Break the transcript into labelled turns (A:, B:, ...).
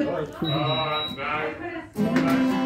A: Oh, that's nice.